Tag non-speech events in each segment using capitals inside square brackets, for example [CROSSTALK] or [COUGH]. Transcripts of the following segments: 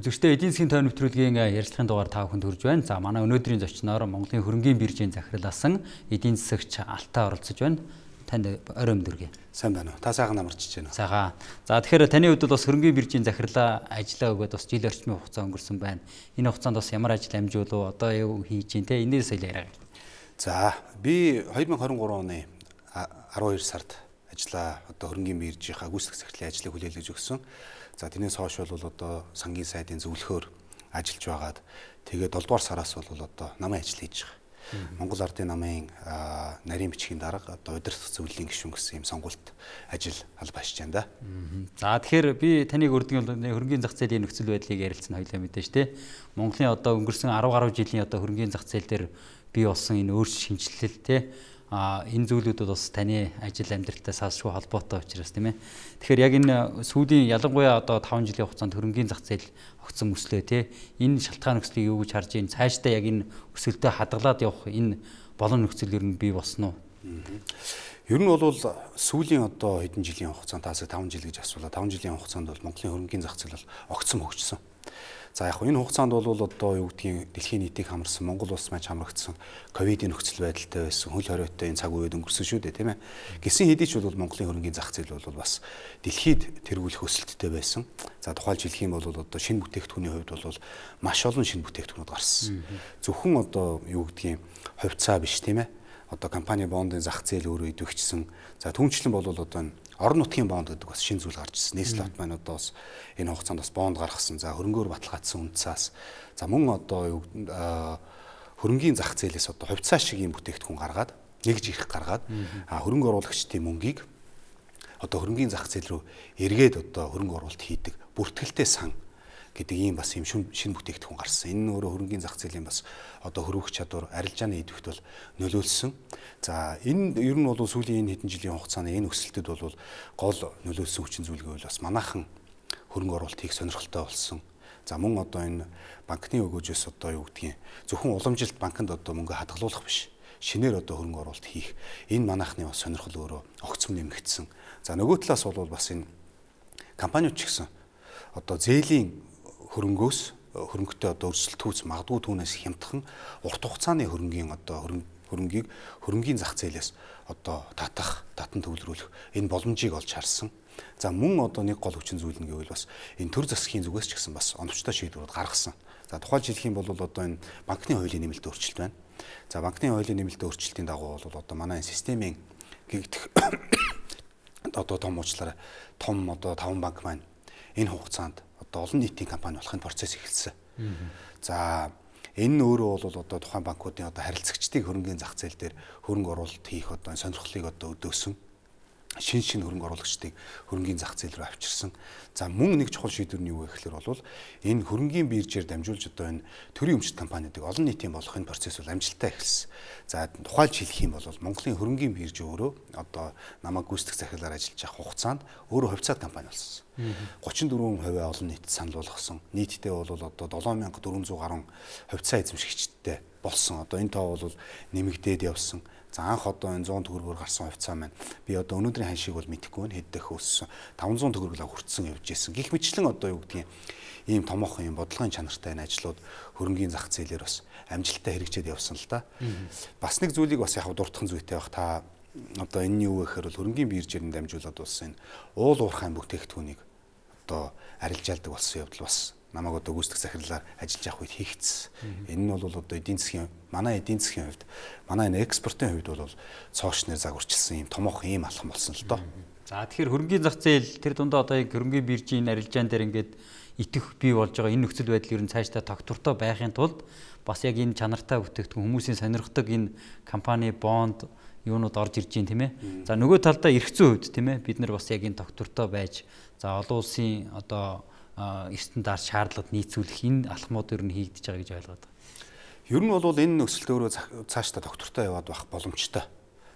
Үзэгчдээ эдийн засгийн тойрон нэвтрүүлгийн ярилцлагын дугаар та бүхэнд хүрж байна. За манай өнөөдрийн зочноор Монголын хөрөнгийн биржийн захирласан эдийн засагч Алтаа оролцож байна. Танд орой өмдөргөө. Сайн байна уу? Та сайхан амарчж байна уу? Сайхан. За тэгэхээр таны хувьд бас хөрөнгийн биржийн захирлаа ажиллаа өгөөд бас жил орчмын хугацаа өнгөрсөн байна. Энэ хугацаанд бас ямар ажил амжуулав? Одоо юу хийж чинь те? Энээс соёл яриа. За би 2023 оны 12 сард ажлаа одоо хөрөнгийн биржийнхаа гүйцэтгэх захирлын ажлыг хүлээлгэж өгсөн. За тэрнээс хойш бол одоо сангийн сайдын зөвлөхөөр ажиллаж байгаад тэгээд 7 дугаар сараас бол одоо намын ажил хийж байгаа. Монгол Ардын намын нарийн бичгийн дарга одоо удирдах зөвлөлийн гишүүн гэсэн юм сонгуульт ажил албаашж байна да. За тэгэхээр би таныг бол хөрөнгөний зах зээлийн нөхцөл байдлыг ярилцсан хоёлаа мэдээж те. Монголын одоо өнгөрсөн 10 гаруй жилийн одоо хөрөнгөний зах зээл дээр бий болсон энэ өөрчлөлт шинжилэл те а энэ зүйлүүд бол бас таны ажил амьдралтай салшгүй холбоотой учраас тийм ээ. Тэгэхээр яг энэ сүүлийн ялангуяа одоо 5 жилийн хугацаанд хөрөнгөний зах зээл огцон өслөө тий. Энэ шалтгаан нөхцөлийг юу гэж харж байна? Цаашдаа яг энэ өсөлтөд хадгалаад явах энэ болон нөхцөл ер нь бий болсон уу? Ер нь бол сүүлийн одоо хэдэн жилийн хугацаанд таасаг 5 жил гэж асуулаа. 5 жилийн хугацаанд бол Монголын хөрөнгөний зах зээл бол огцон хөгжсөн. За яг энэ хугацаанд бол одоо юу гэдгийг дэлхийн нийтийг хамарсан Монгол улс маань хамрагдсан ковидын нөхцөл байдалтай байсан хөл хориотой энэ цаг үед өнгөрсөн шүү дээ тийм ээ. Гисэн хэдий ч бол Монголын хөрөнгөний зах зээл бол бас дэлхийд тэргүүлэх өсөлттэй байсан. За тухайлж хэлэх юм бол одоо шинэ бүтээгдэхүүний хувьд бол маш олон шинэ бүтээгдэхүүнүүд гарсан. Зөвхөн одоо юу гэдгийг хувьцаа биш тийм ээ. Одоо компани бондын зах зээл өөрөө идэвхжсэн. За түнчлэн бол одоо орон нутгийн бонд гэдэг бас шинэ зүйл гарч ирсэн. Нийслэлт маань одоо бас энэ хугацаанд бас бонд гаргасан. За хөрөнгөөр баталгаажсан үндсээс за мөн одоо хөрөнгөний зах зээлээс одоо хувьцаа шиг юм бүтээгдэхүүн гаргаад нэгж ирэх гаргаад хөрөнгө оруулагчдын мөнгийг одоо хөрөнгөний зах зээл рүү эргээд одоо хөрөнгө оруулалт хийдэг бүртгэлтэй сан гэдэг ийм бас юм шинэ бүтээгдэхүүн гарсан. Энэ нь өөрөө хөрөнгөний зах зээлийн бас одоо хөрвөх чадвар, арилжааны идэвхт бол нөлөөлсөн. За энэ ер нь бол сүүлийн энэ хэдэн жилийн хугацааны энэ өсөлтөд бол гол нөлөөлсөн хүчин зүйлгээ бол бас манайхан хөрөнгө оруулалт хийх сонирхолтой болсон. За мөн одоо энэ банкны өгөөжөөс одоо юу гэдгийг зөвхөн уламжилт банкнд одоо мөнгө хадгалуулах биш шинээр одоо хөрөнгө оруулалт хийх энэ манайхны бас сонирхол өөрөө огцом нэмэгдсэн. За нөгөө талаас бол бас энэ компаниуд ч гэсэн одоо зээлийн хөрөнгөөс хөрөнгөтэй одоо өрсөлдөх үүс магадгүй түүнээс хямдхан урт хугацааны хөрөнгийн одоо хөрөнгийг хөрөнгийн зах зээлээс одоо татах, татан төвлөрүүлэх энэ боломжийг олж харсан. За мөн одоо нэг гол хүчин зүйл нь гэвэл бас энэ төр засгийн зүгээс ч гэсэн бас оновчтой шийдвэрүүд гаргасан. За тухайлж хэлэх юм бол одоо энэ банкны хуулийн нэмэлт өөрчлөлт байна. За банкны хуулийн нэмэлт өөрчлөлтийн дагуу бол одоо манай системийн гэгдэх [COUGHS] одоо том уучлаарай том одоо таван банк маань энэ хугацаанд одоо олон нийтийн компани болохын процесс эхэлсэн. За энэ нь өөрөө бол одоо тухайн банкуудын одоо харилцагчдын хөрөнгөний зах зээл дээр хөрөнгө оруулалт хийх одоо сонирхлыг одоо өдөөсөн шин шин хөрөнгө оруулагчдыг хөрөнгөний зах зээл рүү авчирсан. За мөн нэг чухал шийдвэр нь юу вэ гэхээр бол энэ хөрөнгөний биржээр дамжуулж одоо энэ төрийн өмчт компаниудыг олон нийтийн болгохын процесс бол амжилттай эхэлсэн. За тухайлж хэлэх юм бол Монголын хөрөнгөний бирж өөрөө одоо намайг гүйцэтгэх захиалаар ажиллаж авах хугацаанд өөрөө хувьцаат компани болсон. 34% олон нийтэд санал болгосон. Нийтдээ бол одоо 7400 гаруй хувьцаа эзэмшигчдтэй болсон. Одоо энэ тоо бол нэмэгдээд явсан. За анх одоо энэ 100 төгрөгөөр гарсан хувьцаа маань би одоо өнөөдрийн ханшийг бол мэдэхгүй байна. Хэд дэх өссөн. 500 төгрөглөө хүртсэн явж исэн. Гэх мэтлэн одоо юу гэдгийг ийм томоохон юм бодлогын чанартай энэ ажлууд хөрөнгөний зах зээлээр бас амжилттай хэрэгжээд явсан л да. Бас нэг зүйлийг бас яг дуртахын зүйтэй байх та одоо энэ нь юу вэ гэхээр бол хөрөнгөний биржээр нь дамжуулаад болсон энэ уул уурхайн бүтээгдэхүүнийг одоо арилжаалдаг болсон явдал бас намайг одоо гүйцэтгэх захирлаар ажиллаж явах үед хийгдсэн. Энэ нь бол одоо эдийн засгийн манай эдийн засгийн хувьд манай энэ экспортын хувьд бол цоош нэр загварчилсан юм томоохон ийм алхам болсон л доо. За тэгэхээр хөрөнгөний зах зээл тэр дундаа одоо яг хөрөнгөний биржийн арилжаан дээр ингээд итэх бий болж байгаа энэ нөхцөл байдал ер нь цаашдаа тогтвортой байхын тулд бас яг энэ чанартай бүтээгдэхүүн хүмүүсийн сонирхдаг энэ компани бонд юунууд орж ирж байна тийм ээ. За нөгөө талдаа эрх зүйн хувьд тийм ээ бид нар бас яг энэ тогтвортой байж за олон улсын одоо стандарт шаардлагад нийцүүлэх энэ алхмууд ер нь хийгдэж байгаа гэж ойлгоод байна. Ер нь бол энэ нөхцөл өөрөө цаашдаа доктортой яваад байх боломжтой.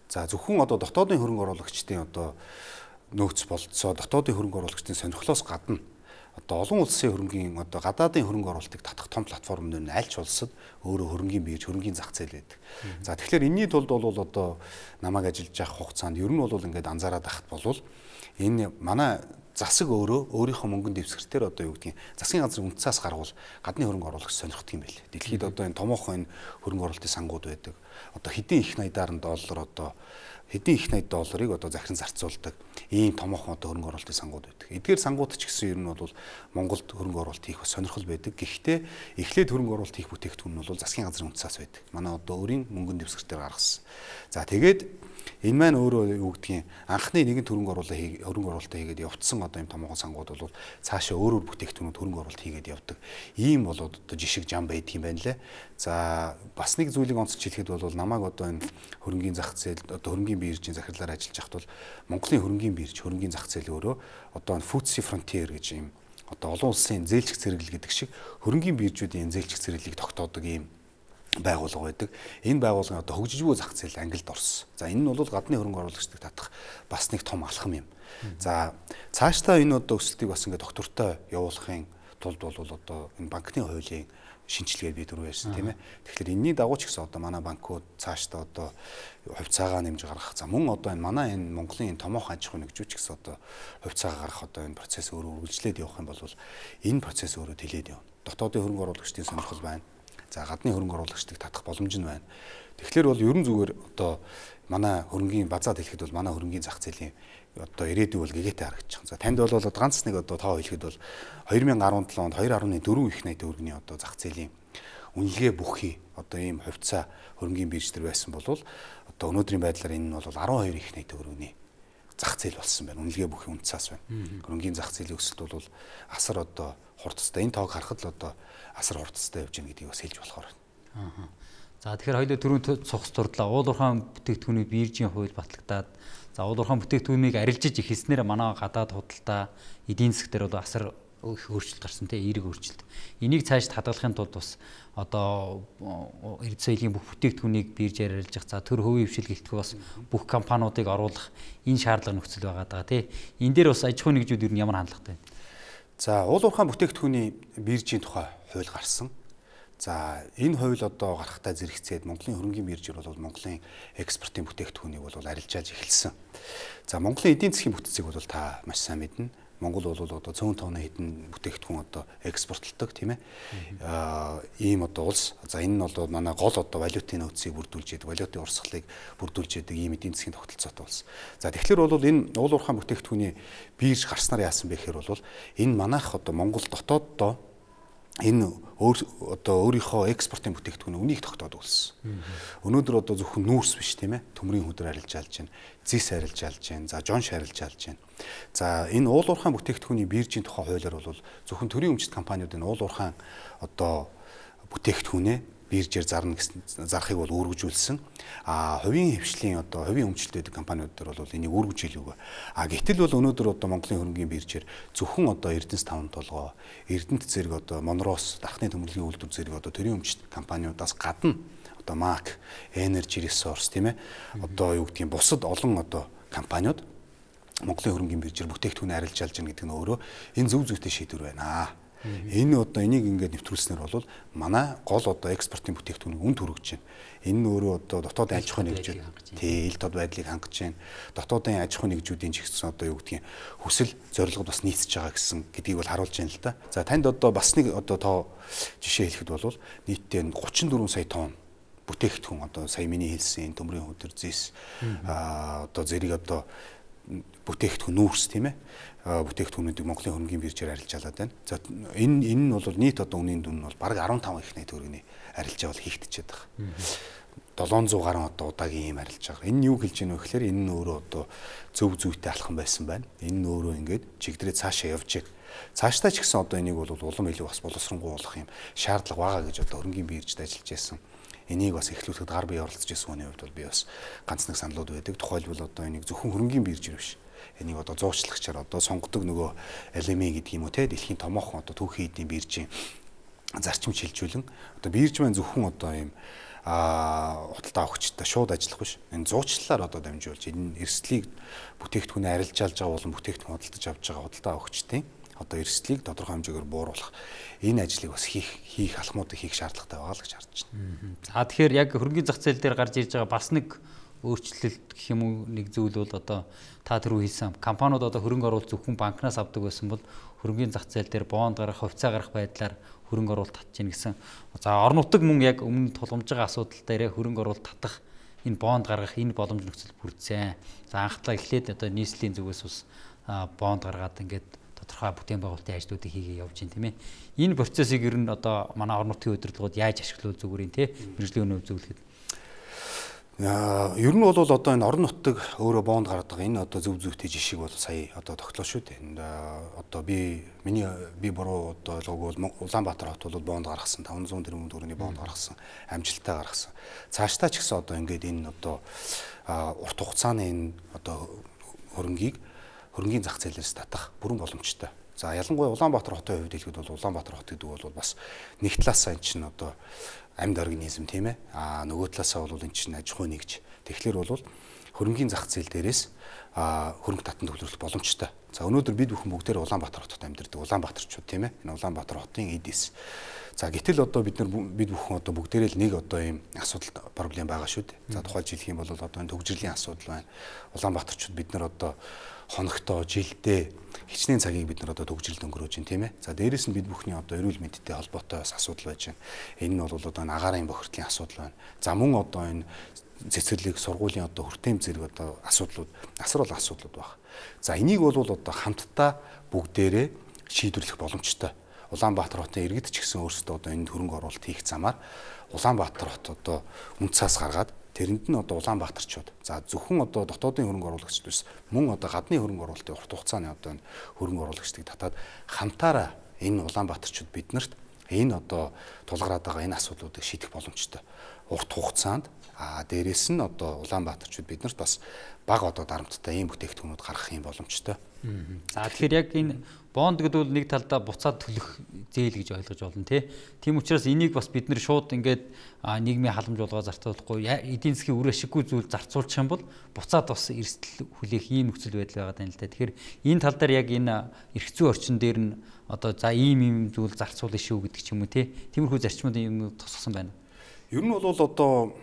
За зөвхөн одоо дотоодын хөрөнгө оруулагчдын одоо нөөц болцоо дотоодын хөрөнгө оруулагчдын сонирхлоос гадна одоо олон улсын хөрөнгөний одоо гадаадын хөрөнгө оруулалтыг татах том платформ нь аль ч улсад өөрөө хөрөнгөний бирж хөрөнгөний зах зээл байдаг. За тэгэхээр энэний тулд бол одоо намайг ажиллаж явах хугацаанд ер нь бол ингээд анзаараад ахт болвол энэ манай засаг өөрөө өөрийнхөө мөнгөнд дэвсгэртээр одоо юу гэдгийг засгийн газрын үнцаас гаргуул гадны хөрөнгө оруулагч сонирхдаг юм байл. Дэлхийд одоо энэ томоохон энэ хөрөнгө оруулалтын сангууд байдаг. Одоо хэдийн их найдаар нь доллар одоо хэдийн их найд долларыг одоо захиран зарцуулдаг ийм томоохон одоо хөрөнгө оруулалтын сангууд байдаг. Эдгээр сангууд ч гэсэн ер нь бол Монголд хөрөнгө оруулалт хийх бас сонирхол байдаг. Гэхдээ эхлээд хөрөнгө оруулалт хийх бүтээгдэхүүн нь бол засгийн газрын үнцаас байдаг. Манай одоо өөрийн мөнгөнд дэвсгэртээр гаргасан. За тэгээд Энэ маань өөрөө юу гэдгийг анхны нэгэн төрөнгө оруулалт хөрөнгө оруулалт хийгээд явцсан одоо юм томоохон сангууд бол цаашаа өөр өөр бүтээгдэхүүнүүд хөрөнгө оруулалт хийгээд явдаг. Ийм болоод одоо жишг жам байдаг юм байна лээ. За бас нэг зүйлийг онцолж хэлэхэд бол намайг одоо энэ хөрөнгөний зах зээл одоо хөрөнгөний биржийн захирлаар ажиллаж байхад бол Монголын хөрөнгөний бирж хөрөнгөний зах зээл өөрөө одоо FTSE Frontier гэж юм одоо олон улсын зээлчих зэрэглэл гэдэг шиг хөрөнгөний биржүүдийн зээлчих зэрэглэлийг тогтоодог ийм байгууллага байдаг. Энэ байгууллагын одоо хөгжиж буй зах зээл ангилд орсон. За энэ нь бол гадны хөрөнгө оруулагчдыг татах бас нэг том алхам юм. За цаашдаа энэ одоо өсөлтийг бас ингээд доктортой явуулахын тулд бол одоо энэ банкны хуулийн шинжилгээ бид дөрөв ярьсан тийм ээ. Тэгэхээр энэний дагуу ч гэсэн одоо манай банкуд цаашдаа одоо хувьцаагаа нэмж гаргах. За мөн одоо энэ манай энэ Монголын энэ томоохон аж ахуй нэгжүүч гэсэн одоо хувьцаагаа гаргах одоо энэ процесс өөрөө үргэлжлээд явах юм бол энэ процесс өөрөө тэлээд явна. Дотоодын хөрөнгө оруулагчдын сонирхол байна За гадны хөрөнгө оруулагчдыг татах боломж нь байна. Тэгэхээр бол ерөн зүгээр одоо манай хөрөнгөний базаад хэлэхэд бол манай хөрөнгөний зах зээлийн одоо ирээдүй бол гэгээтэй харагдчих. За танд бол ганц нэг одоо тоо хэлэхэд бол 2017 онд 2.4 их найт өргөний одоо зах зээлийн үнэлгээ бүхий одоо ийм хувьцаа хөрөнгөний бирж төр байсан бол одоо өнөөдрийн байдлаар энэ нь бол 12 их найт өргөний зах зээл болсон байна. Үнэлгээ бүхий үнцаас байна. Хөрөнгөний зах зээлийн өсөлт бол асар одоо хурдтай. Энэ тоог харахад л одоо асар хурдтай явж байгаа гэдгийг бас хэлж болохоор байна. Аа. За тэгэхээр хоёул түрүүн цогц турдлаа. Уул уурхаан бүтээгдэхүүний биржийн хууль батлагдаад за уул уурхаан бүтээгдэхүүнийг арилжиж ихэснээр манай гадаад худалдаа эдийн засгтэр бол асар их өөрчлөлт гарсан тийм эерэг өөрчлөлт. Энийг цааш хадгалахын тулд бас одоо эрдэнэ соёлын бүх бүтээгдэхүүнийг биржээр арилжих за төр хувийн хвшил гэлтгүү бас бүх компаниудыг оруулах энэ шаардлага нөхцөл байгаа даа тийм. Энэ дээр бас аж ахуйн нэгжүүд ер нь ямар хандлагатай байна? За уул уурхаан бүтээгдэхүүний биржийн тухай хууль гарсан. За энэ хууль одоо гарахтаа зэрэгцээд Монголын хөрөнгөний биржэр бол Монголын экспортын бүтээгдэхүүнийг бол арилжааж эхэлсэн. За Монголын эдийн засгийн бүтцийг бол та маш сайн мэднэ. Монгол бол одоо цөөн тонны хэдэн бүтээгдэхүүн одоо экспортлдог тийм ээ. Аа ийм одоо улс. За энэ нь бол манай гол одоо валютын нөөцийг бүрдүүлж яадаг, валютын урсгалыг бүрдүүлж яадаг ийм эдийн засгийн тогтолцоотой улс. За тэгэхээр бол энэ уул уурхаан бүтээгдэхүүний бирж гарснаар яасан бэ гэхээр бол энэ манайх одоо Монгол дотооддоо энэ өөр одоо өөрийнхөө экспортын бүтээгдэхүүн үнийг тогтоод үлссэн. Өнөөдөр одоо зөвхөн нүүрс биш тийм ээ. Төмрийн хөдөр арилж алж байна. Зис арилж алж байна. За жон шарилж алж байна. За энэ уул уурхаан бүтээгдэхүүний биржийн тухай хуулиар бол зөвхөн төрийн өмчт компаниуд энэ уул уурхаан одоо бүтээгдэхүүнээ биржээр зарна гэсэн зарахыг бол үүргэжүүлсэн. А хувийн хвшлийн одоо хувийн өмчлөлт байдаг компаниуд дээр бол энийг үүргэжүүлээгүй. А гэтэл бол өнөөдөр одоо Монголын хөрөнгөний биржээр зөвхөн одоо Эрдэнэс 5 толгоо, Эрдэнэт зэрэг одоо Монроос дахны төмөрлөгийн үйлдвэр зэрэг одоо төрийн өмчлөлт компаниудаас гадна одоо MAC, Energy Resource тийм ээ. Одоо юу гэдгийг бусад олон одоо компаниуд Монголын хөрөнгөний биржээр бүтээгдэхүүн арилж алж байгаа гэдэг нь өөрөө энэ зөв зүйтэй шийдвэр байна. Энэ одоо энийг ингээд нэвтрүүлснээр бол манай гол одоо экспортын бүтээгдэхүүнийг үн төрөгж байна. Энэ нь өөрөө одоо дотоодын аж ахуйн нэгжүүд тий ил тод байдлыг хангаж байна. Дотоодын аж ахуйн нэгжүүдийн ч гэсэн одоо юу гэдгийг хүсэл зорилгод бас нийцж байгаа гэсэн гэдгийг бол харуулж байна л да. За танд одоо бас нэг одоо тоо жишээ хэлэхэд бол нийтдээ 34 сая тонн бүтээгдэхүүн одоо сая миний хэлсэн төмрийн хөдөр зэс а одоо зэрэг одоо бүтээгдэхүүн нүүрс тийм ээ бүтээгдэхүүнүүдийг Монголын хөрөнгөний биржээр арилж алаад байна. За энэ энэ нь бол нийт одоо үнийн дүн нь бол бараг 15 их найт төгрөгийн арилжаа бол хийгдчихэд байгаа. 700 гаруй одоо удаагийн ийм арилж байгаа. Энэ нь юу хэлж байна вэ гэхээр энэ нь өөрөө одоо зөв зүйтэй алхам байсан байна. Энэ нь өөрөө ингээд чигдрээ цаашаа явж байгаа. Цаашдаа ч гэсэн одоо энийг бол улам илүү бас боловсронгуй болох юм шаардлага байгаа гэж одоо хөрөнгөний биржид ажиллаж байсан энийг бас эхлүүлэхэд гар бие оролцож байсан хүний хувьд бол би бас ганц нэг саналууд байдаг. Тухайлбал одоо энийг зөвхөн хөрөнгөний биржэр биш энийг одоо зуучлагчаар одоо сонгодог нөгөө LME гэдэг юм уу те дэлхийн томоохон одоо түүхийн эдийн биржийн зарчим шилжүүлэн одоо бирж маань зөвхөн одоо ийм а худалдаа авахчтай шууд ажиллах биш. Энэ зуучлалаар одоо дамжуулж энэ эрсдлийг бүтээгдэхүүнээ арилжаалж байгаа болон бүтээгдэхүүн худалдаж авч байгаа худалдаа авахчдын одоо эрсдлийг тодорхой хэмжээгээр бууруулах энэ ажлыг бас хийх хийх алхмуудыг хийх шаардлагатай байгаа л гэж харж байна. За тэгэхээр яг хөрөнгөний зах зээл дээр гарч ирж байгаа бас нэг өөрчлөлт гэх юм уу нэг зүйл бол одоо та түрүү хэлсэн компаниуд одоо хөрөнгө оруулалт зөвхөн банкнаас авдаг байсан бол хөрөнгөний зах зээл дээр бонд гарах, хувьцаа гарах байдлаар хөрөнгө оруулалт татж гин гэсэн. За орон нутаг мөн яг өмнө тулгамж байгаа асуудал дээр хөрөнгө оруулалт татах энэ бонд гаргах энэ боломж нөхцөл бүрдсэн. За анхтлаа эхлээд одоо нийслэлийн зүгээс бас бонд гаргаад ингээд тодорхой бүтээн байгуулалтын ажлуудыг хийгээ явж байна тийм ээ. Энэ процессыг ер нь одоо манай орон нутгийн удирдлагууд яаж ашиглуул зүгээр юм те мэрэгжлийн өнөө зөвлөхөд ер нь бол одоо энэ орон нутаг өөрөө боонд гаргадаг энэ одоо зөв зөвхтэй жишгийг бол сая одоо тогтлоо шүү дээ. Одоо би миний би буруу одоо ойлгоогүй бол Улаанбаатар хот бол боонд гаргасан 500 тэрбум төгрөгийн боонд гаргасан амжилттай гаргасан. Цаашдаа ч гэсэн одоо ингээд энэ одоо урт хугацааны энэ одоо хөрөнгийг хөрөнгийн зах зээлээс татах бүрэн боломжтой. За ялангуяа Улаанбаатар хотын хувьд хэлэхэд бол Улаанбаатар хот гэдэг бол бас нэг талаасаа энэ чинь одоо амьд организм тийм ээ. Аа нөгөө талаасаа бол эн чинь аж ахуй нэгж. Тэгэхээр бол хөрөнгөний зах зээл дээрээс а хөрөнгө татан төвлөрөх боломжтой. За өнөөдөр бид бүхэн бүгдээр Улаанбаатар хотод амьдардаг. Улаанбаатарчууд тийм ээ. Энэ Улаанбаатар хотын эдис. За гэтэл одоо бид нар бид бүхэн одоо бүгдээрээ л нэг одоо ийм асуудал проблем байгаа шүү дээ. За тухайлж хэлэх юм бол одоо энэ төгжрлийн асуудал байна. Улаанбаатарчууд бид нар одоо хоногтоо жилдээ хичнээн цагийг бид нар одоо төгжрэлд өнгөрөөж байна тийм ээ. За дээрэс нь бид бүхний одоо эрүүл мэндтэй холбоотой бас асуудал байж байна. Энэ нь бол одоо агаарын бохирдлын асуудал байна. За мөн одоо энэ цэцэрлэг сургуулийн одоо хүртэем зэрэг одоо асуудлууд асар бол асуудлууд байна. За энийг бол одоо хамтдаа бүгдээрээ шийдвэрлэх боломжтой. Улаанбаатар хотын иргэд ч гэсэн өөрсдөө одоо энэ хөрөнгө оруулалт хийх замаар Улаанбаатар хот одоо үнд цаас гаргаад тэрэнд нь одоо Улаанбаатарчууд за зөвхөн одоо дотоодын хөрөнгө оруулагч биш мөн одоо гадны хөрөнгө оруулалтын урт хугацааны одоо хөрөнгө оруулагчдыг татаад хамтаараа энэ Улаанбаатарчууд биднэрт энэ одоо тулгараад байгаа энэ асуудлуудыг шийдэх боломжтой. Урт хугацаанд а дээрэс нь одоо Улаанбаатарчууд биднэрт бас бага одоо дарамттай ийм бүтээгдэхүүнүүд гаргах юм боломжтой. За тэгэхээр яг энэ бонд гэдэг бол нэг талдаа буцаад төлөх зээл гэж ойлгож болно тий. Тийм учраас энийг бас бид нэр шууд ингээд нийгмийн халамж болгоо зарцуулахгүй эдийн засгийн үр ашиггүй зүйл зарцуулчих юм бол буцаад бас эрсдэл хүлээх ийм нөхцөл байдал байгаа юм л да. Тэгэхээр энэ тал дээр яг энэ эрх зүйн орчин дээр нь одоо за ийм ийм зүйл зарцуулна шүү гэдэг ч юм уу тий. Тиймэрхүү зарчмууд юм тусгасан байна. Ер нь бол одоо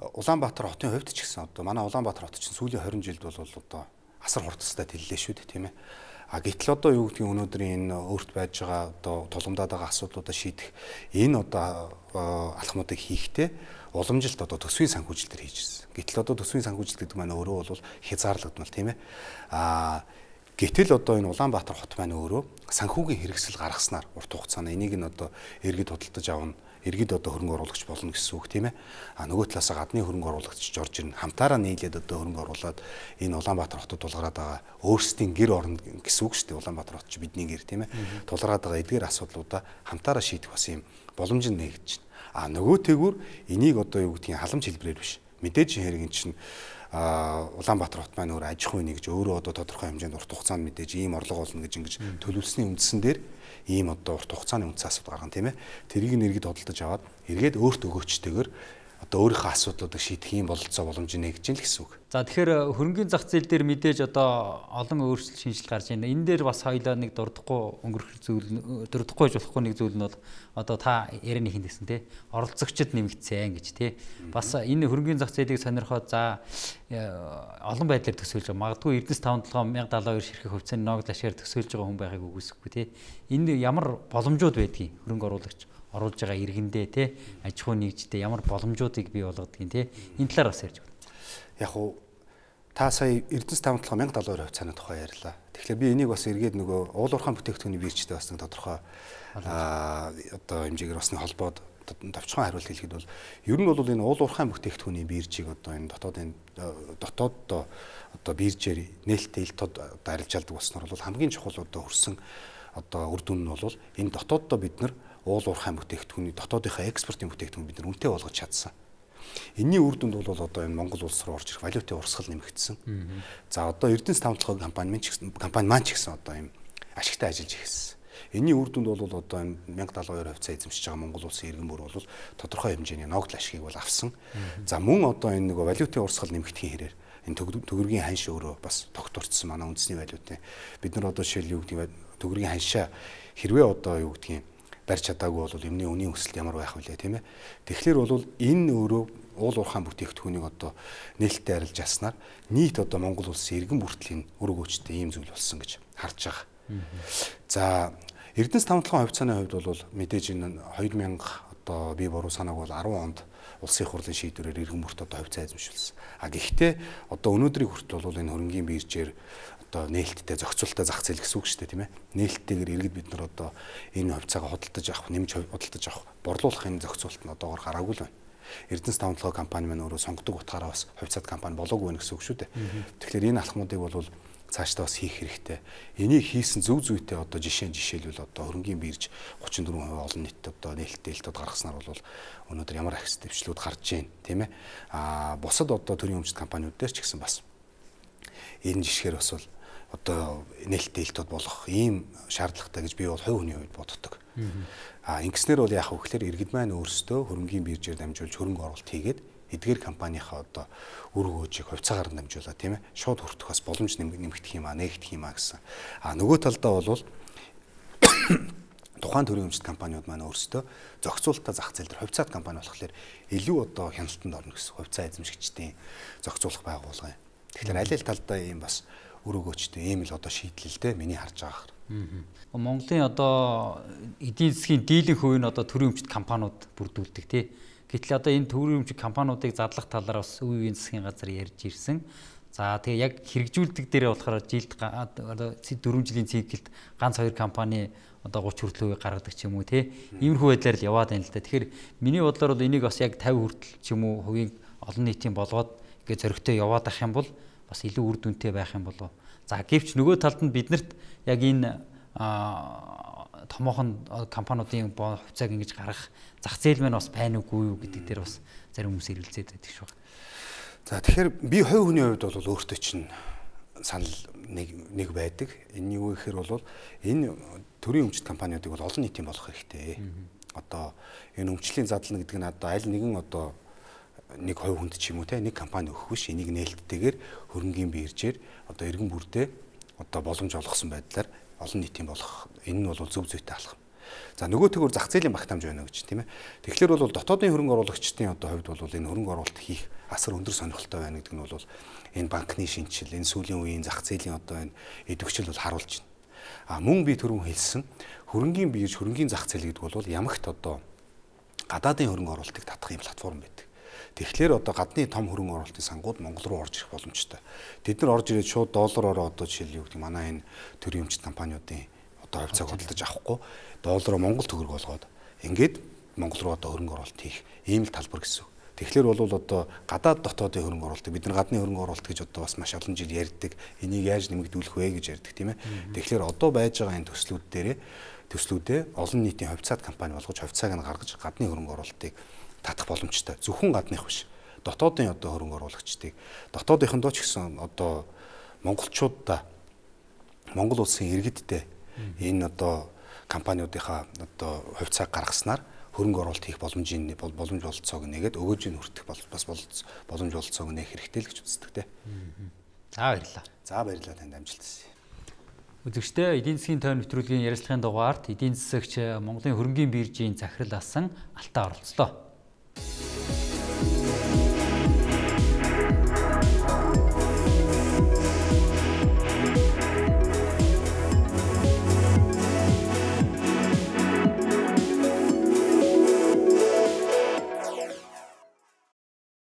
Улаанбаатар хотын хувьд ч гэсэн одоо манай Улаанбаатар хот чинь сүүлийн 20 жилд бол одоо асар хурцтай тэллээ шүү дээ тийм ээ. А гэтэл одоо юу гэдгийг өнөөдрийн энэ өөрт байж байгаа одоо тулгамдаад байгаа асуудлуудаа шийдэх энэ одоо алхмуудыг хийхдээ уламжилт одоо төсвийн санхүүжилтээр хийж ирсэн. Гэтэл одоо төсвийн санхүүжилт гэдэг маань өөрөө бол хязгаарлагдмал тийм ээ. А Гэтэл одоо энэ Улаанбаатар хот маань өөрөө санхүүгийн хэрэгсэл гаргаснаар урт хугацаанд энийг нь одоо иргэд худалдаж авна иргэд одоо хөрөнгө оруулагч болно гэсэн үг тийм ээ. А нөгөө талаасаа гадны хөрөнгө оруулагч орж ирнэ. Хамтаараа нийлээд одоо хөрөнгө оруулаад энэ Улаанбаатар хотод тулгараад байгаа өөрсдийн гэр орно гэсэн үг шүү дээ. Улаанбаатар хот чи бидний гэр тийм ээ. Тулгараад байгаа эдгээр асуудлуудаа хамтаараа шийдэх бас юм боломж нэгж байна. А нөгөө тэгүр энийг одоо юу гэдгийг халамж хэлбэрээр биш. Мэдээж хэрэг эн чинь Улаанбаатар хот маань өөр аж ахуй нэгж өөрөө одоо тодорхой хэмжээнд урт хугацаанд мэдээж ийм орлого олно гэж ингэж төлөвлөсний үндсэн дээр ийм одоо урт хугацааны үнц асуудал гаргана тийм ээ. Тэрийг нэргэд тодолдож аваад эргээд өөрт өгөөчтэйгээр одоо өөрийнхөө асуудлуудыг шийдэх юм бололцоо боломж нэгж ин л гэсэн үг. За тэгэхээр хөрөнгөний зах зээл дээр мэдээж одоо олон өөрчлөлт шинжилт гарч байна. Энэ дээр бас хоёлаа нэг дурдахгүй өнгөрөх зүйл дурдахгүй байж болохгүй нэг зүйл нь бол одоо та ярианы хин гэсэн те оролцогчд нэмэгдсэн гэж те. Бас энэ хөрөнгөний зах зээлийг сонирхоод за э, олон байдлаар төсөөлж байгаа. Магадгүй Эрдэнэс 572 ширхэг хувьцааны ногд ашгаар төсөөлж байгаа хүн байхыг үгүйсэхгүй те. Энэ ямар боломжууд байдгийг хөрөнгө оруулагч оруулж байгаа иргэндээ те аж ахуй нэгжтэй ямар боломжуудыг бий болгодгийг те энэ талаар бас ярьж байна. Яг уу та сая Эрдэнэс 570 1072 хувьцааны тухай ярьлаа. Тэгэхээр би энийг бас эргээд нөгөө уул уурхайн бүтээгдэхүүний биржтэй бас нэг тодорхой аа одоо хэмжээгээр бас нэг холбоод товчхон хариулт хэлэхэд бол ер нь бол энэ уул уурхайн бүтээгдэхүүний биржийг одоо энэ дотоодын дотоод одоо биржээр нээлттэй ил тод арилжаалдаг болсноор бол хамгийн чухал одоо хөрсөн одоо үр дүн нь бол энэ дотооддоо бид нар уул уурхайн бүтээгдэхүүний дотоодынхаа экспортын бүтээгдэхүүн бид нар үнэтэй болгож чадсан. Энийн үр дүнд бол одоо энэ Монгол улс руу орж ирэх валютын урсгал нэмэгдсэн. За одоо Эрдэнэс тавталгын компани маань ч гэсэн компани маань ч гэсэн одоо юм ашигтай ажиллаж ирсэн. Энийн үр дүнд бол одоо энэ 1072 хувьцаа эзэмшиж байгаа Монгол улсын иргэн бүр бол тодорхой хэмжээний ногдол ашигыг бол авсан. За мөн одоо энэ нөгөө валютын урсгал нэмэгдэхийн хэрээр энэ төгрөгийн ханш өөрөө бас тогтворцсон манай үндэсний валютын бид нар одоо жишээл юу гэдэг төгрөгийн ханшаа хэрвээ одоо юу гэдгийг барьж чадаагүй бол эмний үнийн өсөлт ямар байх вэ тийм ээ. Тэгэхээр бол энэ өөрөө уул уурхайн бүтээгдэхүүнийг одоо нээлттэй арилж яснаар нийт одоо Монгол улсын иргэн бүртлийн өргөөчтэй ийм зүйл болсон гэж харж байгаа. За Эрдэнэс тавталгын хувьцааны хувьд бол мэдээж энэ 2000 одоо би буруу санааг бол 10 онд улсын хурлын шийдвэрээр иргэн бүрт одоо хувьцаа эзэмшүүлсэн. А гэхдээ одоо өнөөдрийг хүртэл бол энэ хөрөнгийн биржээр одоо нээлттэй зохицуулалтаа зах зээл гэсэн үг шүү дээ тийм ээ. Нээлттэйгээр иргэд бид нар одоо энэ хувьцаагаа худалдаж авах, нэмж худалдаж авах, борлуулах энэ зохицуулалт нь одоогор гараагүй л байна. Эрдэнэс тавталгын компани маань өөрөө сонгодог утгаараа бас хувьцаат компани болоогүй байна гэсэн үг шүү дээ. Тэгэхээр энэ алхмуудыг бол цаашдаа бас хийх хэрэгтэй. Энийг хийсэн зөв зүйтэй одоо жишээ жишээлбэл одоо хөрөнгөний бирж 34% олон нийтэд одоо нээлттэй элтод гаргаснаар бол өнөөдөр ямар ахис дэвшлүүд гарч байна тийм ээ. Аа бусад одоо төрийн өмчт компаниуд дээр ч гэсэн бас энэ жишгээр бас бол одоо нээлттэй элтод болох ийм шаардлагатай гэж би бол хувь хүний хувьд боддог. Аа ингэснээр бол вэ гэхээр иргэд маань өөрсдөө хөрөнгөний биржээр дамжуулж хөрөнгө оруулалт хийгээд эдгээр компанийнхаа одоо үр хөөжийг хувьцаагаар дамжуулаад тийм ээ шууд хүртэх бас боломж нэмэгдэх юм а нээгдэх юм а гэсэн. А нөгөө талдаа бол [COUGHS] тухайн төрийн өмчт компаниуд маань өөрсдөө зохицуулалтаа зах зээл дээр хувьцаат компани болохоор илүү одоо хяналтанд орно гэсэн хувьцаа эзэмшигчдийн зохицуулах байгууллага юм. Тэгэхээр аль аль талдаа ийм бас үр өгөөчтэй ийм л одоо шийдлэлтэй миний харж байгаа хэрэг. Монголын одоо эдийн засгийн дийлэн хувь нь одоо төрийн өмчт компаниуд бүрдүүлдэг тий Гэтэл одоо энэ төвийн өмчиг компаниудыг задлах талаар бас үе үеийн засгийн газар ярьж ирсэн. За тэгээ яг хэрэгжүүлдэг дээрээ болохоор жилд одоо 4 жилийн циклд ганц хоёр компани одоо 30 хүртэл үе гаргадаг ч юм уу тий. Иймэрхүү байдлаар л яваад байна л да. Тэгэхээр миний бодлоор бол энийг бас яг 50 хүртэл ч юм уу хувийн олон нийтийн болгоод ингээ зөрөгтэй яваад ах юм бол бас илүү үр дүнтэй байх юм болов. За гэвч нөгөө талд нь биднэрт яг энэ томоохон компаниудын хувьцааг ингэж гаргах зах зээл маань бас байна уугүй юу гэдэг дээр бас зарим хүмүүс ирэлцээд байдаг шүү. За тэгэхээр би хувь хүний хувьд бол өөртөө чинь санал нэг нэг байдаг. Энэ юу гэхээр бол энэ төрийн өмчт компаниудыг бол олон нийтийн болгох хэрэгтэй. Одоо энэ өмчлийн задлана гэдэг нь одоо аль нэгэн одоо нэг хувь хүнд ч юм уу те нэг компани өгөх биш энийг нээлттэйгээр хөрөнгөний биржээр одоо иргэн бүрдээ одоо боломж олгосон байдлаар олон нийтийн болох энэ нь бол зөв зүйтэй алхам. За нөгөө төгөр зах зээлийн багтаамж байна гэж тийм ээ. Тэгэхээр бол дотоодын хөрөнгө оруулагчдын одоо хувьд бол энэ хөрөнгө оруулалт хийх асар өндөр сонирхолтой байна гэдэг нь бол энэ банкны шинжил, энэ сүүлийн үеийн зах зээлийн одоо энэ идэвхжил бол харуулж байна. А мөн би түрүүн хэлсэн хөрөнгөний бирж, хөрөнгөний зах зээл гэдэг бол ямагт одоо гадаадын хөрөнгө оруулалтыг татах юм платформ байдаг. Тэгэхээр одоо гадны том хөрөнгө оруулалтын сангууд Монгол руу орж ирэх боломжтой. Тэд нар орж ирээд шууд доллараар одоо жишээл юу гэдэг манай энэ төрийн өмчт компаниудын одоо хувьцааг худалдаж авахгүй доллароо Монгол төгрөг болгоод ингээд Монгол руу одоо хөрөнгө оруулалт хийх ийм л талбар гэсэн. Тэгэхээр бол одоо гадаад дотоодын хөрөнгө оруулалт бид нар гадны хөрөнгө оруулалт гэж одоо бас маш олон жил ярьдаг. Энийг яаж нэмэгдүүлэх вэ гэж ярьдаг тийм ээ. Тэгэхээр одоо байж байгаа энэ төслүүд дээрээ төслүүдээ олон нийтийн хувьцаат компани болгож хувьцааг нь гаргаж гадны хөрөнгө оруулалтыг татах боломжтой. Зөвхөн гадных биш. Дотоодын одоо хөрөнгө оруулагчдыг дотоодынхондоо ч гэсэн одоо монголчуудаа Монгол улсын иргэдтэй энэ одоо компаниудынхаа одоо хувьцааг гаргаснаар хөрөнгө оруулалт хийх боломжийн боломж бололцоог нэгээд өгөөжийг хүртэх бас боломж бололцоог нээх хэрэгтэй л гэж үздэг те. За баярлалаа. За баярлалаа танд амжилт хүсье. Үзэгчдээ эдийн засгийн тойрон нэвтрүүлгийн ярилцлагын дугаард эдийн засагч Монголын хөрөнгөний биржийн захирал асан Алтаа оролцлоо. えっ?